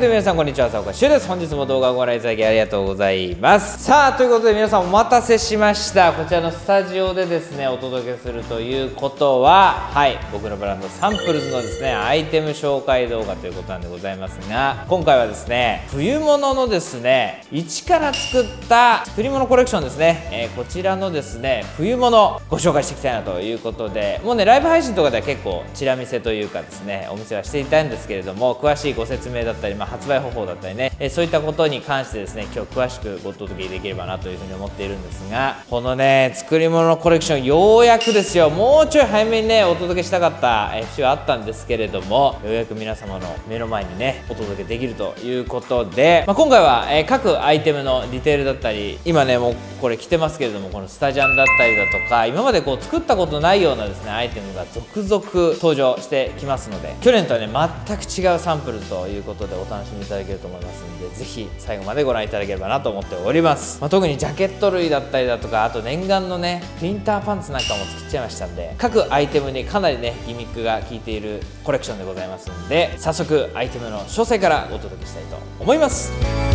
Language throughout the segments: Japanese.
はいということで皆さんこんにちは朝岡修です本日も動画をご覧いただきありがとうございますさあということで皆さんお待たせしました。こちらのスタジオでですねお届けするということははい僕のブランドサンプルズのですねアイテム紹介動画ということなんでございますが今回はですね冬物のですね一から作った作り物コレクションですね、えー、こちらのですね冬物ご紹介していきたいなということでもうねライブ配信とかでは結構チラ見せというかですねお店はしていたんですけれども詳しいご説明だったり、まあ、発売方法だったりね、え、そういったことに関してですね今日詳しくご届けできればなというふうに思っているんですがこのね作り物コレクションようやくですよ。もうちょい早めにねお届けしたかった節はあったんですけれどもようやく皆様の目の前にねお届けできるということで、まあ、今回は、え、各アイテムのディテールだったり今ねもうこれ着てますけれどもこのスタジャンだったりだとか今までこう作ったことないようなですねアイテムが続々登場してきますので去年とはね全く違うサンプルということでお楽しみいただけると思いますのでぜひ最後までご覧いただければなと思っております、まあ、特にジャケット類だったりだとかあと念願のねウィンターパンツなんかも作っちゃいましたんで各アイテムにかなりねギミックが効いているコレクションでございますので早速アイテムの詳細からお届けしたいと思います。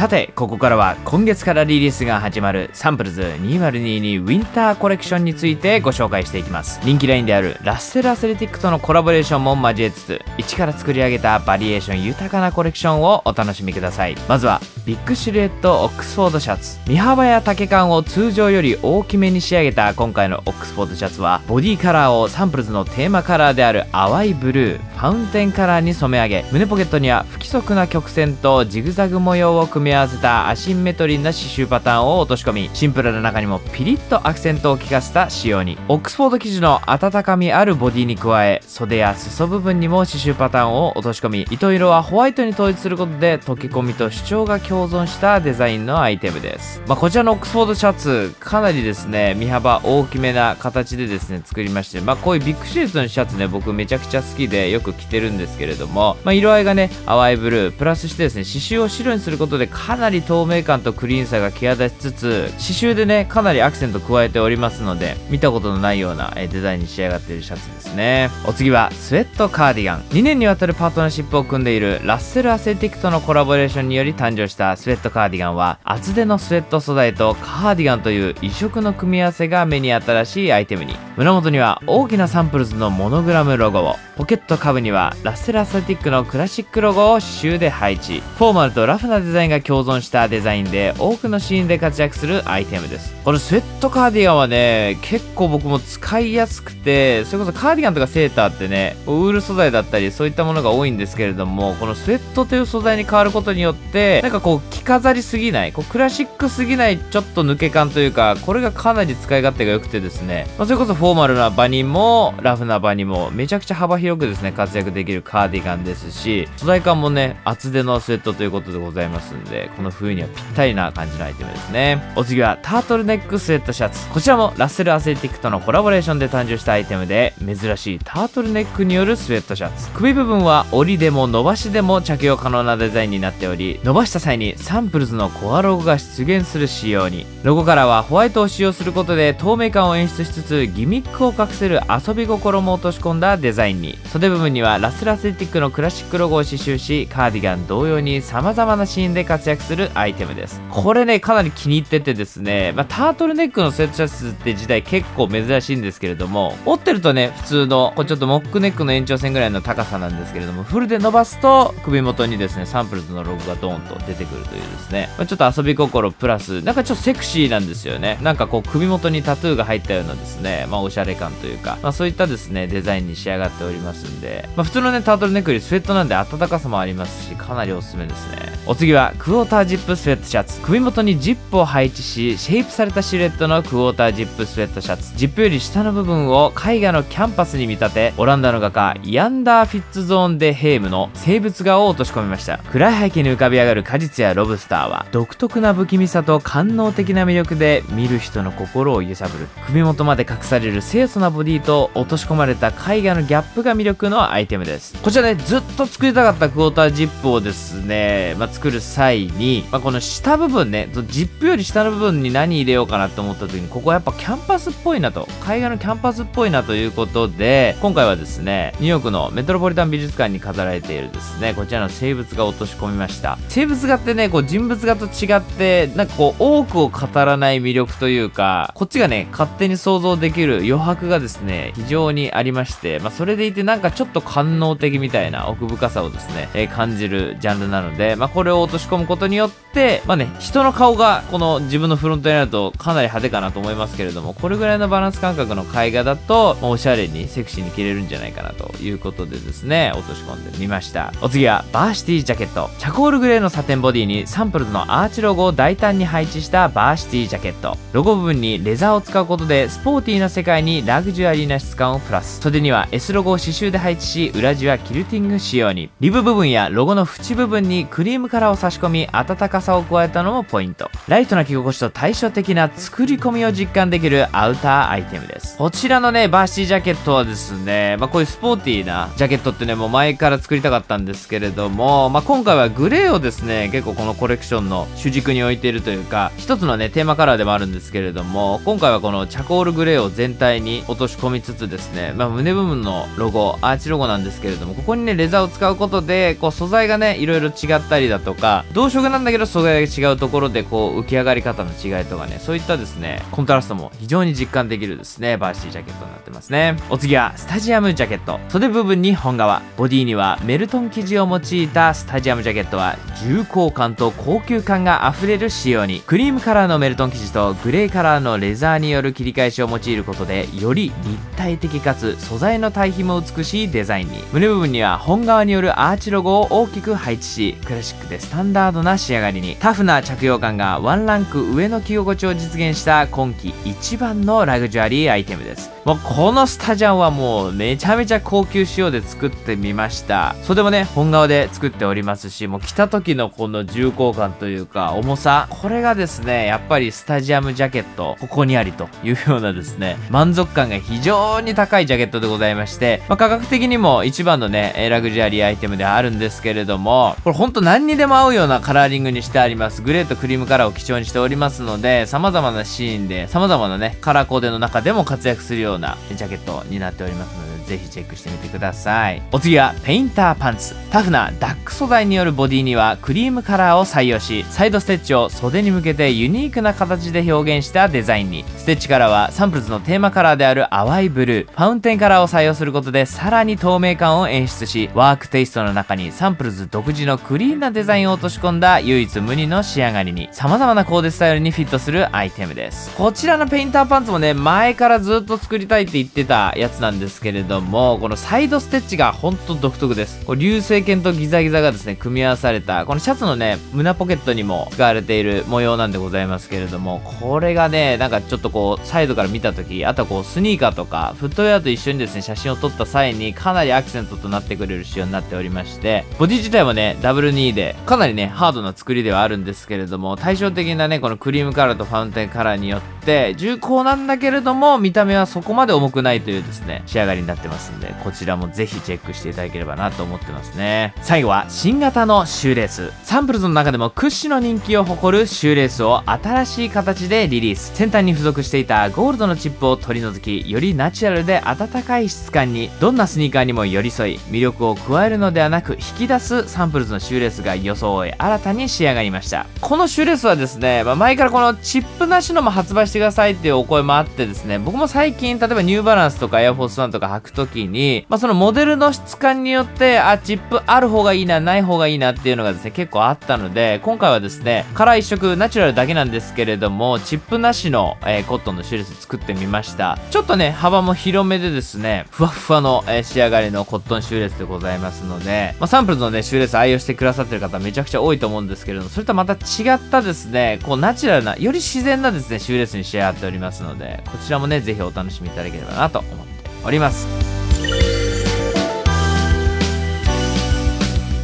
さてここからは今月からリリースが始まるサンプルズ2022ウィンターコレクションについてご紹介していきます。人気ラインであるラッセルアスレティックとのコラボレーションも交えつつ一から作り上げたバリエーション豊かなコレクションをお楽しみください。まずはビッグシルエットオックスフォードシャツ。身幅や丈感を通常より大きめに仕上げた今回のオックスフォードシャツはボディカラーをサンプルズのテーマカラーである淡いブルーファウンテンカラーに染め上げ胸ポケットには不規則な曲線とジグザグ模様を組み合わせたアシンメトリーな刺繍パターンを落とし込みシンプルな中にもピリッとアクセントを効かせた仕様に。オックスフォード生地の温かみあるボディに加え袖や裾部分にも刺繍パターンを落とし込み糸色はホワイトに統一することで溶け込みと主張が共存したデザインのアイテムです、まあ、こちらのオックスフォードシャツかなりですね身幅大きめな形でですね作りましてまあこういうビッグシルエットのシャツね僕めちゃくちゃ好きでよく着てるんですけれども、まあ、色合いがね淡いブループラスしてですね刺繍を白にすることでかなり透明感とクリーンさが際立ちつつ刺繍でねかなりアクセント加えておりますので見たことのないようなデザインに仕上がっているシャツですね。お次はスウェットカーディガン。2年にわたるパートナーシップを組んでいるラッセルアセティックとのコラボレーションにより誕生したスウェットカーディガンは厚手のスウェット素材とカーディガンという異色の組み合わせが目に新しいアイテムに。胸元には大きなサンプルズのモノグラムロゴを。ポケット下部にはラッセルアセティックのクラシックロゴを刺繍で配置。フォーマルとラフなデザインが共存したデザインで多くのシーンで活躍するアイテムです。このスウェットカーディガンはね結構僕も使いやすくてそれこそカーディガンとかセーターってねウール素材だったりそういったものが多いんですけれどもこのスウェットという素材に変わることによってなんかこう着飾りすぎないこうクラシックすぎないちょっと抜け感というかこれがかなり使い勝手が良くてですね、まあ、それこそフォーマルな場にもラフな場にもめちゃくちゃ幅広くですね活躍できるカーディガンですし素材感もね厚手のスウェットということでございますんでこの冬にはぴったりな感じのアイテムですね。お次はタートルネックスウェットシャツ。こちらもラッセルアセティックとのコラボレーションで誕生したアイテムで珍しいタートルネックによるスウェットシャツ。首部分は折りでも伸ばしでも着用可能なデザインになっており伸ばした際にサンプルズのコアロゴが出現する仕様に。ロゴからはホワイトを使用することで透明感を演出しつつギミックを隠せる遊び心も落とし込んだデザインに。袖部分にはラッセルアセティックのクラシックロゴを刺繍しカーディガン同様に様々なシーンで活躍するアイテムです。これねかなり気に入っててですね、まあ、タートルネックのスウェットシャツって時代結構珍しいんですけれども折ってるとね普通のこうちょっとモックネックの延長線ぐらいの高さなんですけれどもフルで伸ばすと首元にですねサンプルズのロゴがドーンと出てくるというですね、まあ、ちょっと遊び心プラスなんかちょっとセクシーなんですよね。なんかこう首元にタトゥーが入ったようなですねまあおしゃれ感というか、まあ、そういったですねデザインに仕上がっておりますんで、まあ、普通のねタートルネックよりスウェットなんで暖かさもありますしかなりおすすめですね。お次はクォータージップスウェットシャツ。首元にジップを配置しシェイプされたシルエットのクォータージップスウェットシャツ。ジップより下の部分を絵画のキャンバスに見立てオランダの画家ヤン・ダヴィッツゾーン・デ・ヘームの静物画を落とし込みました。暗い背景に浮かび上がる果実やロブスターは独特な不気味さと官能的な魅力で見る人の心を揺さぶる。首元まで隠される清楚なボディと落とし込まれた絵画のギャップが魅力のアイテムです。こちらねずっと作りたかったクォータージップをですね、まあ、作る際際に、まあ、この下部分ねジップより下の部分に何入れようかなと思った時にここはやっぱキャンバスっぽいなと絵画のキャンバスっぽいなということで今回はですねニューヨークのメトロポリタン美術館に飾られているですねこちらの静物画を落とし込みました。静物画ってねこう人物画と違ってなんかこう多くを語らない魅力というかこっちがね勝手に想像できる余白がですね非常にありまして、まあ、それでいてなんかちょっと官能的みたいな奥深さをですね、えー、感じるジャンルなので、まあ、これを落とし込むことによってまあね人の顔がこの自分のフロントになるとかなり派手かなと思いますけれどもこれぐらいのバランス感覚の絵画だと、まあ、おしゃれにセクシーに着れるんじゃないかなということでですね落とし込んでみました。お次はバーシティジャケット。チャコールグレーのサテンボディにサンプルズのアーチロゴを大胆に配置したバーシティジャケット。ロゴ部分にレザーを使うことでスポーティーな世界にラグジュアリーな質感をプラス。袖には S ロゴを刺繍で配置し裏地はキルティング仕様に。リブ部分やロゴの縁部分にクリームカラーを差し込みに温かさを加えたのもポイント。ライトな着心地と対照的な作り込みを実感できるアウターアイテムです。こちらのねバーシティジャケットはですね、まあ、こういうスポーティーなジャケットってねもう前から作りたかったんですけれども、まあ、今回はグレーをですね結構このコレクションの主軸に置いているというか一つのねテーマカラーでもあるんですけれども今回はこのチャコールグレーを全体に落とし込みつつですね、まあ、胸部分のロゴアーチロゴなんですけれどもここにねレザーを使うことでこう素材がねいろいろ違ったりだとか色なんだけど素材が違うところでこう浮き上がり方の違いとかねそういったですねコントラストも非常に実感できるですねバーシージャケットになってますね。お次はスタジアムジャケット。袖部分に本革ボディにはメルトン生地を用いたスタジアムジャケットは重厚感と高級感があふれる仕様にクリームカラーのメルトン生地とグレーカラーのレザーによる切り返しを用いることでより立体的かつ素材の対比も美しいデザインに。胸部分には本革によるアーチロゴを大きく配置しクラシックでスタンダードな仕上がりにタフな着用感がワンランク上の着心地を実現した今季一番のラグジュアリーアイテムです。もうこのスタジャンはもうめちゃめちゃ高級仕様で作ってみました。袖もね本革で作っておりますしもう着た時のこの重厚感というか重さ。これがですねやっぱりスタジアムジャケットここにありというようなですね満足感が非常に高いジャケットでございまして、まあ、価格的にも一番のねラグジュアリーアイテムではあるんですけれどもこれほんと何にでも合うようなカラーリングにしてあります。グレーとクリームカラーを基調にしておりますので様々なシーンで様々なねカラーコーデの中でも活躍するようなジャケットになっておりますのでぜひチェックしてみてください。お次はペインターパンツ。タフなダック素材によるボディにはクリームカラーを採用しサイドステッチを裾に向けてユニークな形で表現したデザインに。ステッチカラーはサンプルズのテーマカラーである淡いブルー。ファウンテンカラーを採用することでさらに透明感を演出しワークテイストの中にサンプルズ独自のクリーンなデザインを落とし込んだ唯一無二の仕上がりに。様々なコーデスタイルにフィットするアイテムです。こちらのペインターパンツもね前からずっと作りたいって言ってたやつなんですけれどもこのサイドステッチが本当独特です。これ流星剣とギザギザがですね、組み合わされた、このシャツのね、胸ポケットにも使われている模様なんでございますけれども、これがね、なんかちょっとこう、サイドから見た時あとはこう、スニーカーとか、フットウェアと一緒にですね、写真を撮った際に、かなりアクセントとなってくれる仕様になっておりまして、ボディ自体もね、ダブル2で、かなりね、ハードな作りではあるんですけれども、対照的なね、このクリームカラーとファウンテンカラーによって、重厚なんだけれども、見た目はそこまで重くないというですね、仕上がりになってますんで、こちらもぜひチェックしていただければなと思ってますね。最後は新型のシューレース。サンプルズの中でも屈指の人気を誇るシューレースを新しい形でリリース。先端に付属していたゴールドのチップを取り除き、よりナチュラルで温かい質感に、どんなスニーカーにも寄り添い、魅力を加えるのではなく、引き出すサンプルズのシューレースが装い新たに仕上がりました。このシューレースはですね、まあ、前からこのチップなしのも発売してくださいっていうお声もあってですね、僕も最近、例えばニューバランスとかエアフォースワンとか履くときに、まあ、そのモデルの質感によってあチップある方がいいなない方がいいなっていうのがですね結構あったので今回はですねカラー一色ナチュラルだけなんですけれどもチップなしの、えー、コットンのシューレス作ってみました。ちょっとね幅も広めでですねふわふわの、えー、仕上がりのコットンシューレスでございますので、まあ、サンプルのねシューレス愛用してくださってる方めちゃくちゃ多いと思うんですけれどもそれとまた違ったですねこうナチュラルなより自然なですねシューレスにに仕上がっておりますのでこちらもねぜひお楽しみいただければなと思っております。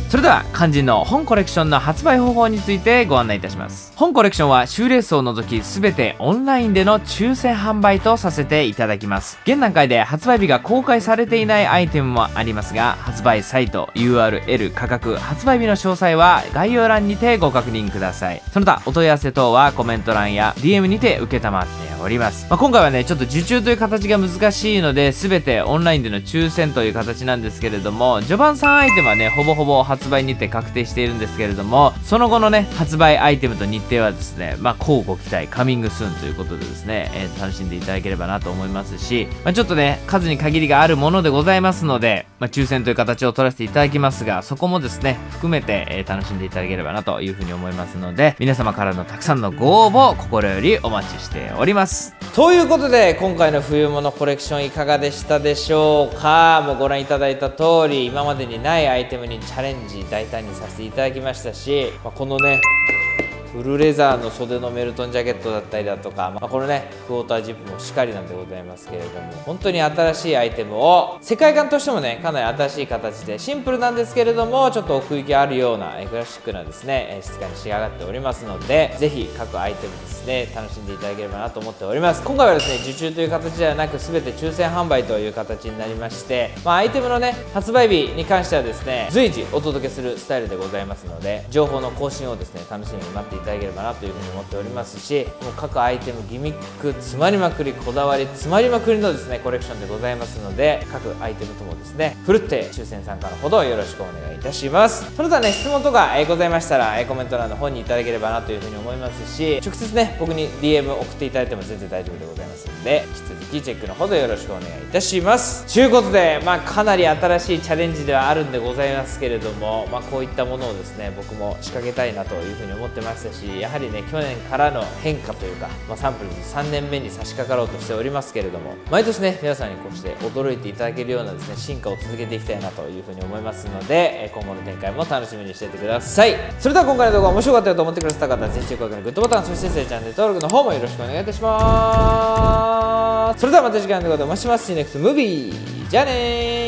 それでは肝心の本コレクションの発売方法についてご案内いたします。本コレクションはシューレースを除き全てオンラインでの抽選販売とさせていただきます。現段階で発売日が公開されていないアイテムもありますが発売サイト URL 価格発売日の詳細は概要欄にてご確認ください。その他お問い合わせ等はコメント欄や DM にて承っております、まあ、今回はねちょっと受注という形が難しいので全てオンラインでの抽選という形なんですけれども序盤3アイテムはねほぼほぼ発売日程確定しているんですけれどもその後のね発売アイテムと日程はですねまあ交互期待カミングスーンということでですね、えー、楽しんでいただければなと思いますし、まあ、ちょっとね数に限りがあるものでございますので、まあ、抽選という形を取らせていただきますがそこもですね含めて、えー、楽しんでいただければなというふうに思いますので皆様からのたくさんのご応募心よりお待ちしております。ということで今回の冬物コレクションいかがでしたでしょうか？もうご覧いただいた通り今までにないアイテムにチャレンジ大胆にさせていただきましたし、まあ、このねフルレザーの袖のメルトンジャケットだったりだとか、まあ、このねクォータージップもしっかりなんでございますけれども本当に新しいアイテムを世界観としてもねかなり新しい形でシンプルなんですけれどもちょっと奥行きあるようなクラシックなですね質感に仕上がっておりますのでぜひ各アイテムですね楽しんでいただければなと思っております。今回はですね受注という形ではなく全て抽選販売という形になりまして、まあ、アイテムのね発売日に関してはですね随時お届けするスタイルでございますので情報の更新をですね楽しみに待っていただただければなというふうに思っておりますしもう各アイテムギミック詰まりまくりこだわり詰まりまくりのですねコレクションでございますので各アイテムともですねふるって抽選参加のほどよろしくお願いいたします。それではね質問とかございましたらコメント欄の方にいただければなというふうに思いますし直接ね僕に DM 送っていただいても全然大丈夫でございますので引き続きチェックのほどよろしくお願いいたします。ということでまあかなり新しいチャレンジではあるんでございますけれどもまあこういったものをですね僕も仕掛けたいなというふうに思ってます。したしやはりね去年からの変化というか、まあ、サンプルズ3年目に差し掛かろうとしておりますけれども毎年ね皆さんにこうして驚いていただけるようなですね進化を続けていきたいなというふうに思いますので今後の展開も楽しみにしていてください。それでは今回の動画面白かったと思ってくださった方はぜひ中国のグッドボタンそしてチャンネル登録の方もよろしくお願いいたします。それではまた次回の動画でお会いします。See you next movie じゃあね